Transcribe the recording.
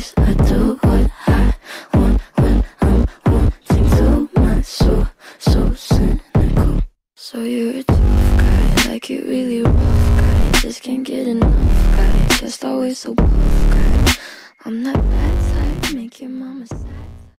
place. I do what I want when I'm wanting to. My soul so cynical. So you're a tough guy, like you really rough guy. Just can't get enough guy. Just always so buff guy. I'm not.